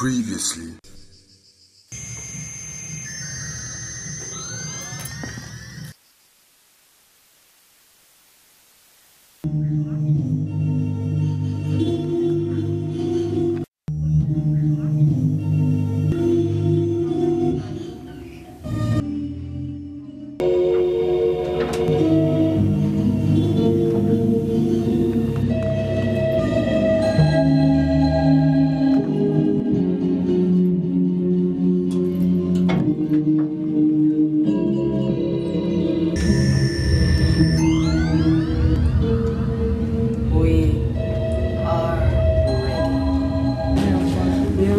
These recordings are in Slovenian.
previously. Mm -hmm.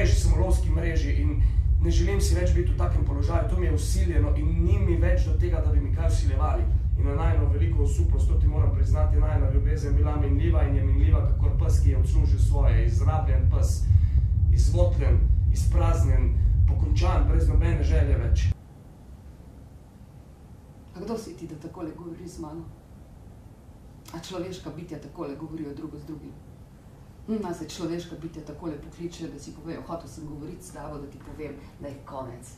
mreži sem v lovski mreži in ne želim si več biti v takem položaju. To mi je usiljeno in ni mi več do tega, da bi mi kaj usiljevali. In na najno veliko osuplost, to ti moram priznati, najna ljubezen bila minljiva in je minljiva, kakor pes, ki je odslužil svoje. Izrabljen pes, izvotljen, izpraznjen, pokončan, brez nobene želje več. A kdo si ti, da takole govoriš z mano? A človeška bitja takole govorijo drugo z drugim? A se človeška bitja takole pokličejo, da si povejo, hotel sem govoriti s tabo, da ti povem, da je konec.